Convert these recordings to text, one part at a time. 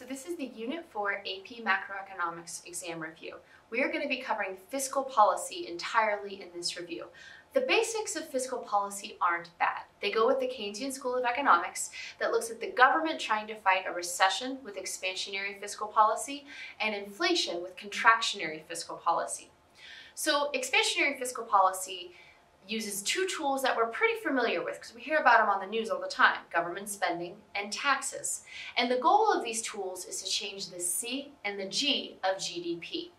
So this is the Unit 4 AP Macroeconomics exam review. We are going to be covering fiscal policy entirely in this review. The basics of fiscal policy aren't bad. They go with the Keynesian School of Economics that looks at the government trying to fight a recession with expansionary fiscal policy and inflation with contractionary fiscal policy. So expansionary fiscal policy uses two tools that we're pretty familiar with because we hear about them on the news all the time, government spending and taxes. And the goal of these tools is to change the C and the G of GDP.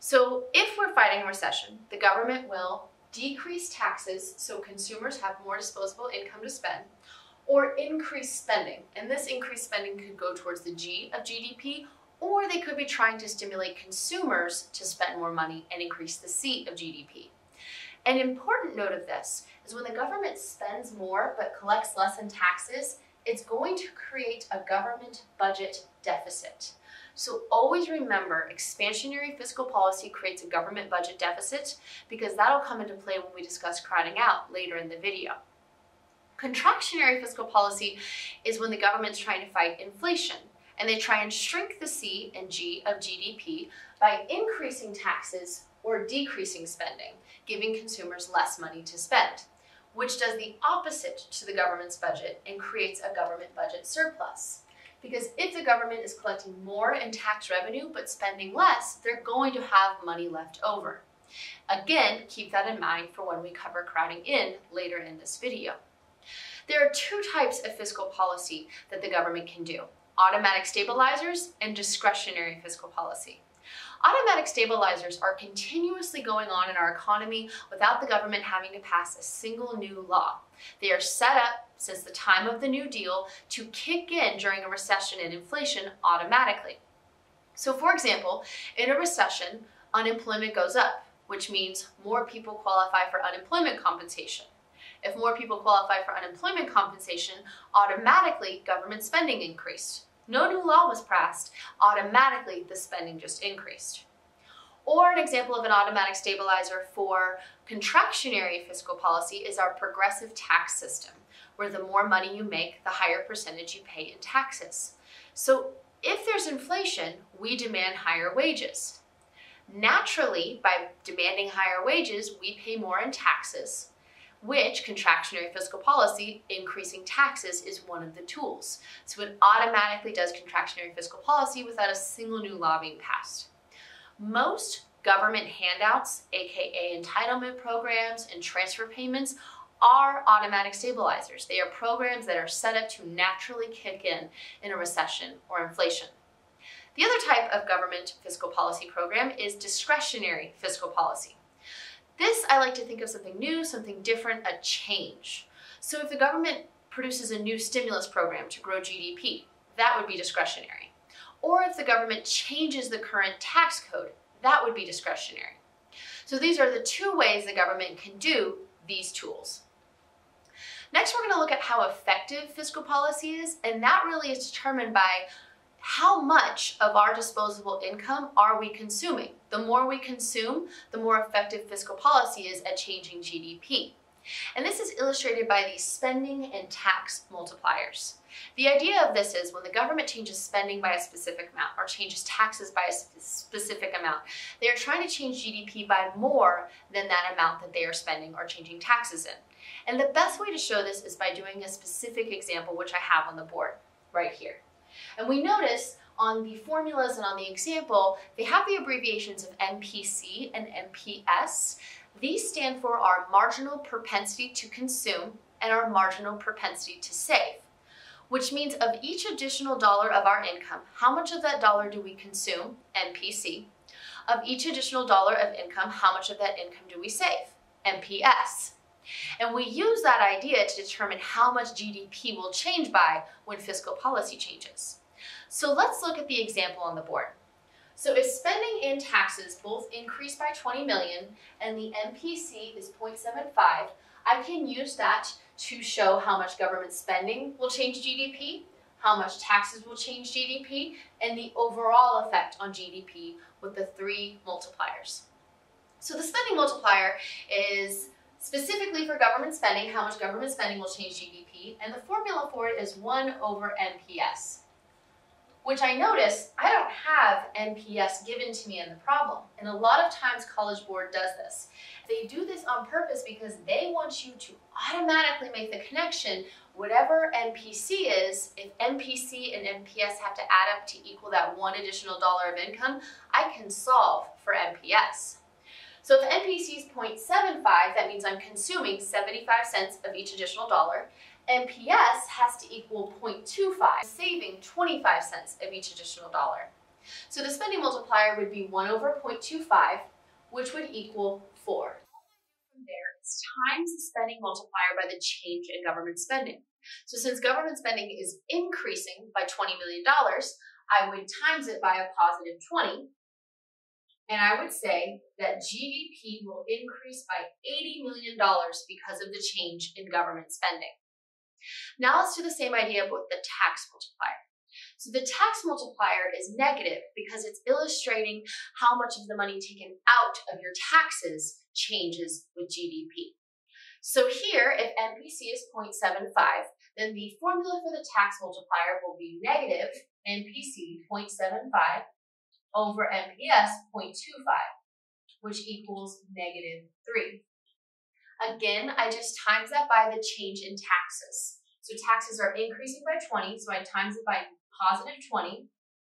So if we're fighting a recession, the government will decrease taxes so consumers have more disposable income to spend, or increase spending. And this increased spending could go towards the G of GDP, or they could be trying to stimulate consumers to spend more money and increase the C of GDP. An important note of this is when the government spends more but collects less in taxes, it's going to create a government budget deficit. So always remember expansionary fiscal policy creates a government budget deficit because that'll come into play when we discuss crowding out later in the video. Contractionary fiscal policy is when the government's trying to fight inflation and they try and shrink the C and G of GDP by increasing taxes or decreasing spending, giving consumers less money to spend, which does the opposite to the government's budget and creates a government budget surplus. Because if the government is collecting more in tax revenue but spending less, they're going to have money left over. Again, keep that in mind for when we cover crowding in later in this video. There are two types of fiscal policy that the government can do, automatic stabilizers and discretionary fiscal policy. Automatic stabilizers are continuously going on in our economy without the government having to pass a single new law. They are set up since the time of the New Deal to kick in during a recession and inflation automatically. So for example, in a recession, unemployment goes up, which means more people qualify for unemployment compensation. If more people qualify for unemployment compensation, automatically government spending increased. No new law was passed, automatically the spending just increased. Or an example of an automatic stabilizer for contractionary fiscal policy is our progressive tax system, where the more money you make, the higher percentage you pay in taxes. So if there's inflation, we demand higher wages. Naturally, by demanding higher wages, we pay more in taxes, which contractionary fiscal policy, increasing taxes, is one of the tools. So it automatically does contractionary fiscal policy without a single new law being passed. Most government handouts, aka entitlement programs and transfer payments, are automatic stabilizers. They are programs that are set up to naturally kick in in a recession or inflation. The other type of government fiscal policy program is discretionary fiscal policy. This, I like to think of something new, something different, a change. So if the government produces a new stimulus program to grow GDP, that would be discretionary. Or if the government changes the current tax code, that would be discretionary. So these are the two ways the government can do these tools. Next, we're going to look at how effective fiscal policy is, and that really is determined by how much of our disposable income are we consuming? The more we consume, the more effective fiscal policy is at changing GDP. And this is illustrated by these spending and tax multipliers. The idea of this is when the government changes spending by a specific amount or changes taxes by a specific amount, they are trying to change GDP by more than that amount that they are spending or changing taxes in. And the best way to show this is by doing a specific example, which I have on the board right here. And we notice on the formulas and on the example, they have the abbreviations of MPC and MPS. These stand for our marginal propensity to consume and our marginal propensity to save, which means of each additional dollar of our income, how much of that dollar do we consume, MPC, of each additional dollar of income, how much of that income do we save, MPS. And we use that idea to determine how much GDP will change by when fiscal policy changes. So let's look at the example on the board. So if spending and taxes both increase by 20 million and the MPC is 0.75, I can use that to show how much government spending will change GDP, how much taxes will change GDP, and the overall effect on GDP with the three multipliers. So the spending multiplier is specifically for government spending, how much government spending will change GDP, and the formula for it is 1 over MPS. Which I notice I don't have MPS given to me in the problem. And a lot of times College Board does this. They do this on purpose because they want you to automatically make the connection whatever MPC is, if MPC and MPS have to add up to equal that one additional dollar of income, I can solve for MPS. So if MPC is 0.75, that means I'm consuming 75 cents of each additional dollar. MPS has to equal 0.25, saving 25 cents of each additional dollar. So the spending multiplier would be 1 over 0.25, which would equal 4. From there, it's times the spending multiplier by the change in government spending. So since government spending is increasing by $20 million, I would times it by a positive 20, and I would say that GDP will increase by $80 million because of the change in government spending. Now let's do the same idea with the tax multiplier. So the tax multiplier is negative because it's illustrating how much of the money taken out of your taxes changes with GDP. So here, if MPC is 0.75, then the formula for the tax multiplier will be negative MPC 0.75 over MPS 0.25, which equals negative 3. Again, I just times that by the change in taxes. So taxes are increasing by 20, so I times it by positive 20,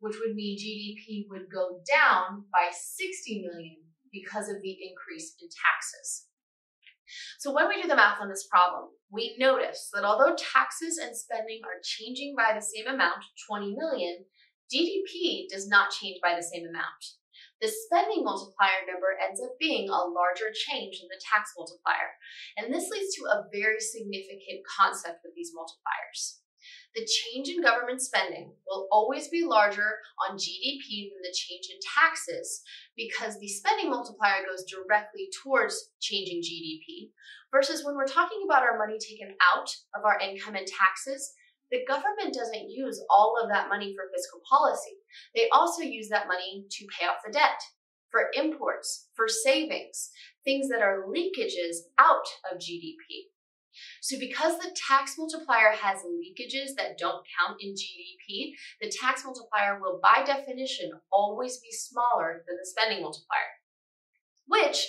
which would mean GDP would go down by 60 million because of the increase in taxes. So when we do the math on this problem, we notice that although taxes and spending are changing by the same amount, 20 million, GDP does not change by the same amount. The spending multiplier number ends up being a larger change than the tax multiplier, and this leads to a very significant concept with these multipliers. The change in government spending will always be larger on GDP than the change in taxes because the spending multiplier goes directly towards changing GDP. Versus when we're talking about our money taken out of our income and taxes, the government doesn't use all of that money for fiscal policy. They also use that money to pay off the debt, for imports, for savings, things that are leakages out of GDP. So because the tax multiplier has leakages that don't count in GDP, the tax multiplier will by definition always be smaller than the spending multiplier, which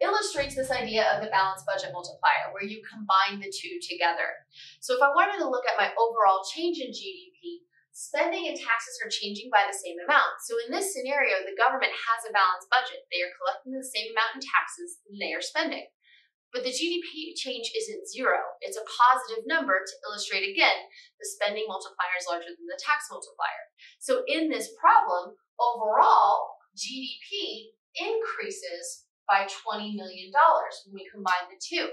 illustrates this idea of the balanced budget multiplier, where you combine the two together. So if I wanted to look at my overall change in GDP, spending and taxes are changing by the same amount. So in this scenario, the government has a balanced budget. They are collecting the same amount in taxes than they are spending. But the GDP change isn't zero. It's a positive number to illustrate again, the spending multiplier is larger than the tax multiplier. So in this problem, overall, GDP increases by $20 million when we combine the two.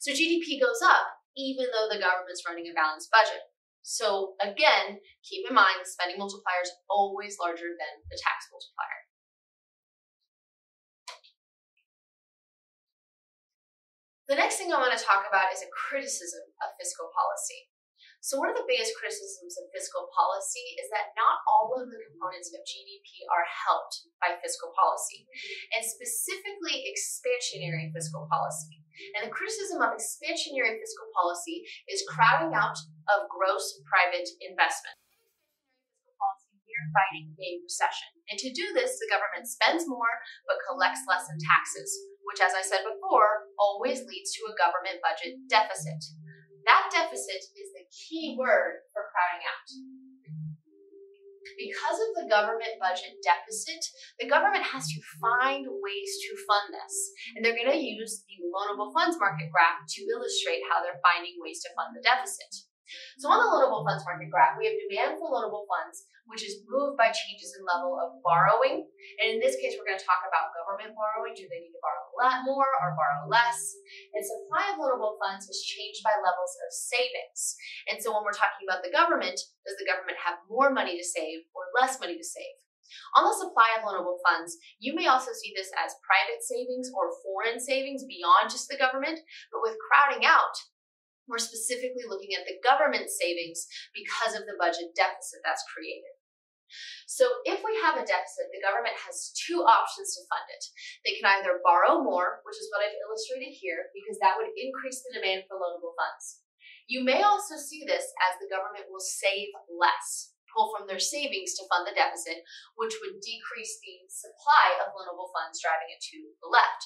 So GDP goes up even though the government's running a balanced budget. So again, keep in mind the spending multiplier is always larger than the tax multiplier. The next thing I want to talk about is a criticism of fiscal policy. So one of the biggest criticisms of fiscal policy is that not all of the components of GDP are helped by fiscal policy, and specifically expansionary fiscal policy. And the criticism of expansionary fiscal policy is crowding out of gross private investment. We are fighting a recession. And to do this, the government spends more but collects less in taxes, which, as I said before, always leads to a government budget deficit. That deficit is the key word for crowding out. Because of the government budget deficit, the government has to find ways to fund this. And they're going to use the loanable funds market graph to illustrate how they're finding ways to fund the deficit. So on the loanable funds market graph, we have demand for loanable funds, which is moved by changes in level of borrowing. And in this case, we're going to talk about government borrowing. Do they need to borrow a lot more or borrow less? And supply of loanable funds is changed by levels of savings. And so when we're talking about the government, does the government have more money to save or less money to save? On the supply of loanable funds, you may also see this as private savings or foreign savings beyond just the government, but with crowding out, we're specifically looking at the government savings because of the budget deficit that's created. So if we have a deficit, the government has two options to fund it. They can either borrow more, which is what I've illustrated here, because that would increase the demand for loanable funds. You may also see this as the government will save less. pull from their savings to fund the deficit, which would decrease the supply of loanable funds, driving it to the left.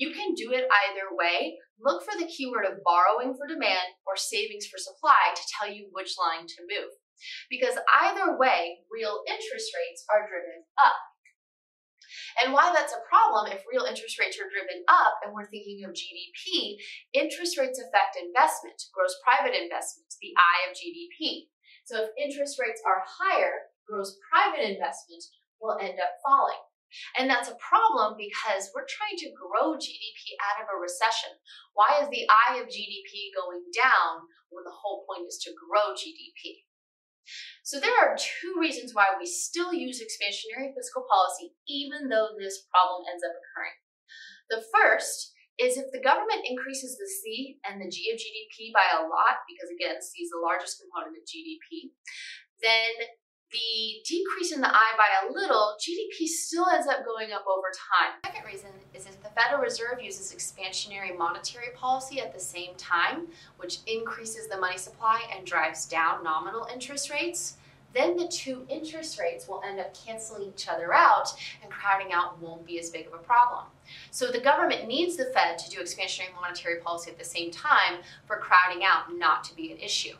You can do it either way. Look for the keyword of borrowing for demand or savings for supply to tell you which line to move. Because either way, real interest rates are driven up. And why that's a problem if real interest rates are driven up and we're thinking of GDP, interest rates affect investment, gross private investment, the I of GDP. So if interest rates are higher, gross private investment will end up falling. And that's a problem because we're trying to grow GDP out of a recession. Why is the I of GDP going down when the whole point is to grow GDP? So there are two reasons why we still use expansionary fiscal policy even though this problem ends up occurring. The first is if the government increases the C and the G of GDP by a lot, because again, C is the largest component of GDP, then the decrease in the I by a little, GDP still ends up going up over time. The second reason is if the Federal Reserve uses expansionary monetary policy at the same time, which increases the money supply and drives down nominal interest rates, then the two interest rates will end up canceling each other out and crowding out won't be as big of a problem. So the government needs the Fed to do expansionary monetary policy at the same time for crowding out not to be an issue.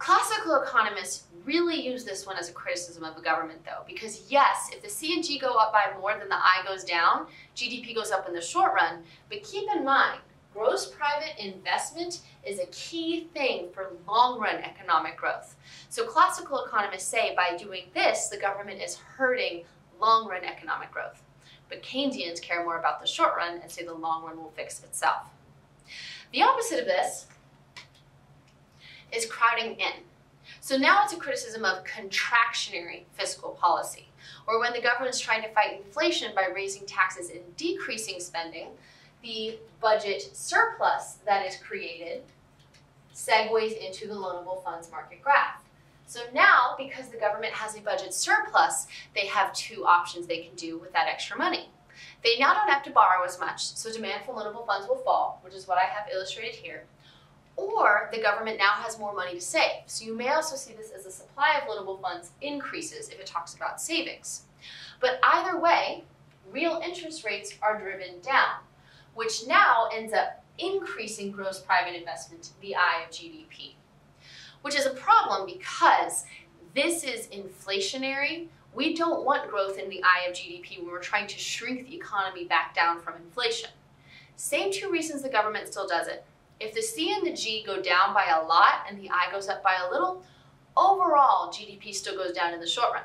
Classical economists really use this one as a criticism of the government though, because yes, if the C and G go up by more than the I goes down, GDP goes up in the short run, but keep in mind, gross private investment is a key thing for long run economic growth. So classical economists say by doing this, the government is hurting long run economic growth. But Keynesians care more about the short run and say the long run will fix itself. The opposite of this is crowding in. So now it's a criticism of contractionary fiscal policy, or when the government's trying to fight inflation by raising taxes and decreasing spending, the budget surplus that is created segues into the loanable funds market graph. So now, because the government has a budget surplus, they have two options they can do with that extra money. They now don't have to borrow as much, so demand for loanable funds will fall, which is what I have illustrated here or the government now has more money to save. So you may also see this as the supply of loanable funds increases if it talks about savings. But either way, real interest rates are driven down, which now ends up increasing gross private investment, the I of GDP, which is a problem because this is inflationary. We don't want growth in the I of GDP when we're trying to shrink the economy back down from inflation. Same two reasons the government still does it. If the C and the G go down by a lot and the I goes up by a little, overall GDP still goes down in the short run.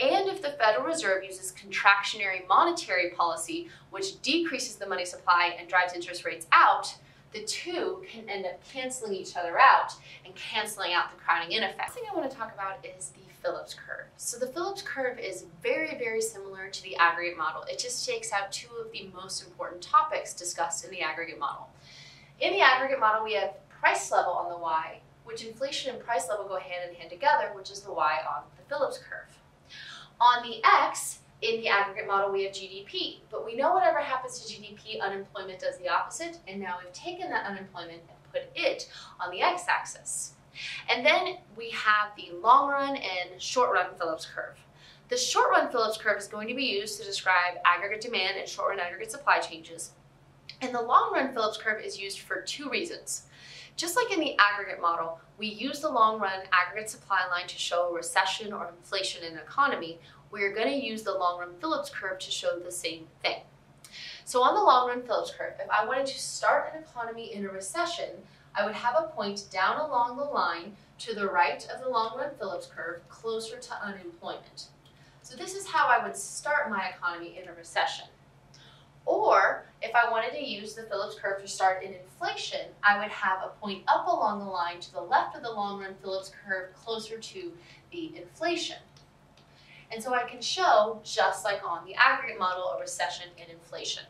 And if the Federal Reserve uses contractionary monetary policy, which decreases the money supply and drives interest rates out, the two can end up canceling each other out and canceling out the crowding in effect. The thing I want to talk about is the Phillips curve. So the Phillips curve is very, very similar to the aggregate model. It just takes out two of the most important topics discussed in the aggregate model. In the aggregate model, we have price level on the y, which inflation and price level go hand in hand together, which is the y on the Phillips curve. On the x, in the aggregate model, we have GDP, but we know whatever happens to GDP, unemployment does the opposite, and now we've taken that unemployment and put it on the x-axis. And then we have the long run and short run Phillips curve. The short run Phillips curve is going to be used to describe aggregate demand and short run aggregate supply changes. And the long run Phillips curve is used for two reasons. Just like in the aggregate model, we use the long run aggregate supply line to show recession or inflation in an economy. We're going to use the long run Phillips curve to show the same thing. So on the long run Phillips curve, if I wanted to start an economy in a recession, I would have a point down along the line to the right of the long run Phillips curve closer to unemployment. So this is how I would start my economy in a recession. Or if I wanted to use the Phillips curve to start in inflation, I would have a point up along the line to the left of the long run Phillips curve closer to the inflation. And so I can show, just like on the aggregate model, a recession and inflation.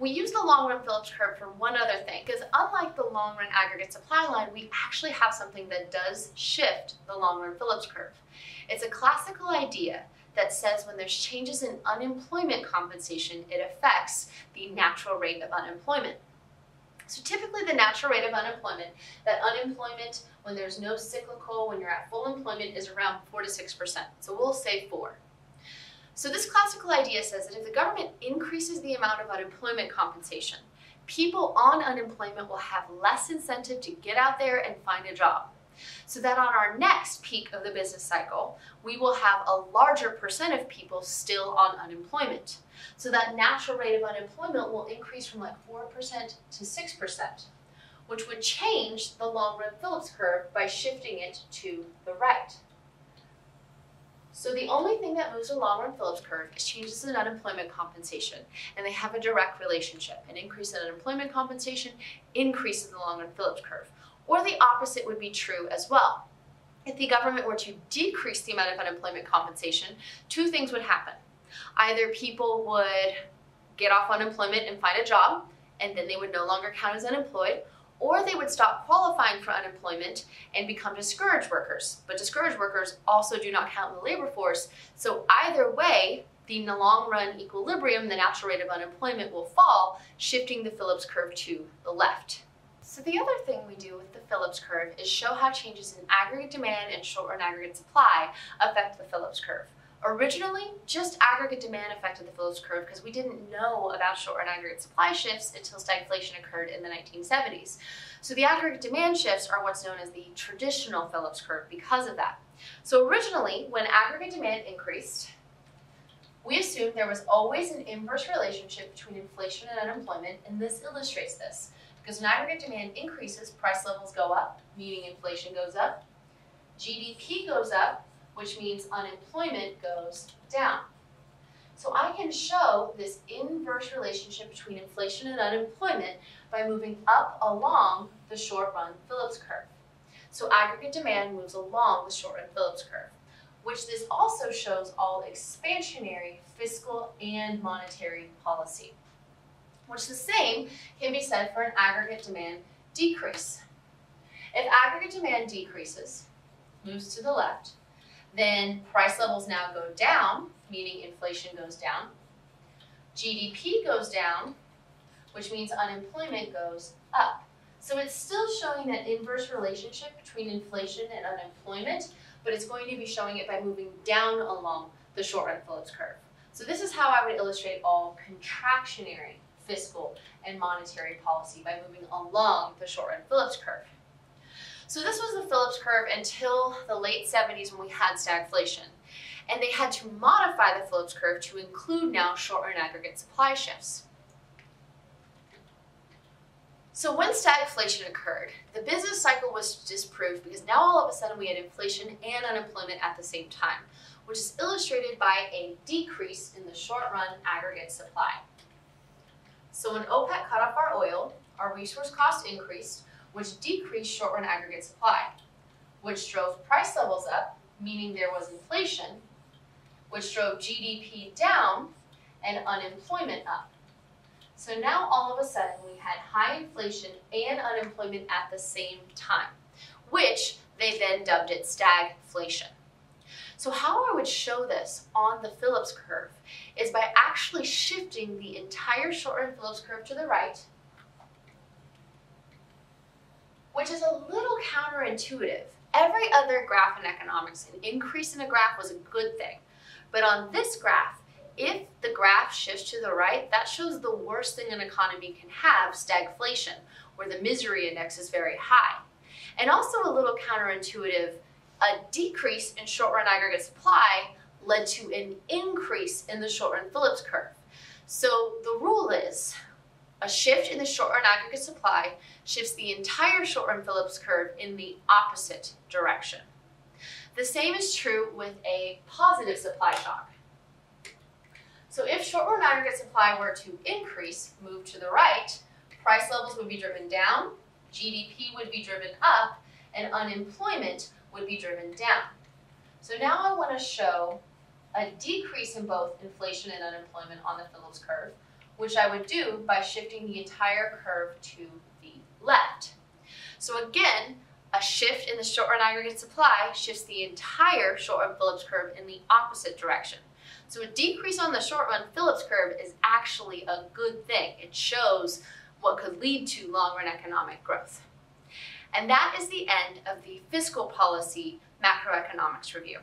We use the long run Phillips curve for one other thing, because unlike the long run aggregate supply line, we actually have something that does shift the long run Phillips curve. It's a classical idea that says when there's changes in unemployment compensation, it affects the natural rate of unemployment. So typically the natural rate of unemployment, that unemployment when there's no cyclical, when you're at full employment is around 4 to 6%. So we'll say 4. So this classical idea says that if the government increases the amount of unemployment compensation, people on unemployment will have less incentive to get out there and find a job. So that on our next peak of the business cycle, we will have a larger percent of people still on unemployment. So that natural rate of unemployment will increase from like 4% to 6%, which would change the long run Phillips curve by shifting it to the right. So the only thing that moves along on Phillips curve is changes in unemployment compensation, and they have a direct relationship. An increase in unemployment compensation increases the long run Phillips curve. Or the opposite would be true as well. If the government were to decrease the amount of unemployment compensation, two things would happen. Either people would get off unemployment and find a job, and then they would no longer count as unemployed, or they would stop qualifying for unemployment and become discouraged workers. But discouraged workers also do not count in the labor force, so either way, the long run equilibrium, the natural rate of unemployment will fall, shifting the Phillips curve to the left. So the other thing we do with the Phillips curve is show how changes in aggregate demand and short run aggregate supply affect the Phillips curve. Originally, just aggregate demand affected the Phillips curve because we didn't know about short run aggregate supply shifts until stagflation occurred in the 1970s. So the aggregate demand shifts are what's known as the traditional Phillips curve because of that. So originally, when aggregate demand increased, we assumed there was always an inverse relationship between inflation and unemployment, and this illustrates this. Because when aggregate demand increases, price levels go up, meaning inflation goes up. GDP goes up, which means unemployment goes down. So I can show this inverse relationship between inflation and unemployment by moving up along the short run Phillips curve. So aggregate demand moves along the short run Phillips curve, which this also shows all expansionary fiscal and monetary policy, which the same can be said for an aggregate demand decrease. If aggregate demand decreases, moves to the left, then price levels now go down, meaning inflation goes down. GDP goes down, which means unemployment goes up. So it's still showing that inverse relationship between inflation and unemployment, but it's going to be showing it by moving down along the short run Phillips curve. So this is how I would illustrate all contractionary fiscal and monetary policy by moving along the short run Phillips curve. So this was the Phillips curve until the late 70s when we had stagflation. And they had to modify the Phillips curve to include now short run aggregate supply shifts. So when stagflation occurred, the business cycle was disproved because now all of a sudden we had inflation and unemployment at the same time, which is illustrated by a decrease in the short run aggregate supply. So when OPEC cut off our oil, our resource cost increased, which decreased short-run aggregate supply, which drove price levels up, meaning there was inflation, which drove GDP down and unemployment up. So now all of a sudden we had high inflation and unemployment at the same time, which they then dubbed it stagflation. So how I would show this on the Phillips curve is by actually shifting the entire short-run Phillips curve to the right which is a little counterintuitive. Every other graph in economics, an increase in a graph was a good thing. But on this graph, if the graph shifts to the right, that shows the worst thing an economy can have, stagflation, where the misery index is very high. And also a little counterintuitive, a decrease in short-run aggregate supply led to an increase in the short-run Phillips curve. So the rule is a shift in the short-run aggregate supply shifts the entire short-run Phillips curve in the opposite direction. The same is true with a positive supply shock. So if short-run aggregate supply were to increase, move to the right, price levels would be driven down, GDP would be driven up, and unemployment would be driven down. So now I want to show a decrease in both inflation and unemployment on the Phillips curve, which I would do by shifting the entire curve to the left. So again, a shift in the short run aggregate supply shifts the entire short run Phillips curve in the opposite direction. So a decrease on the short run Phillips curve is actually a good thing. It shows what could lead to long-run economic growth. And that is the end of the fiscal policy macroeconomics review.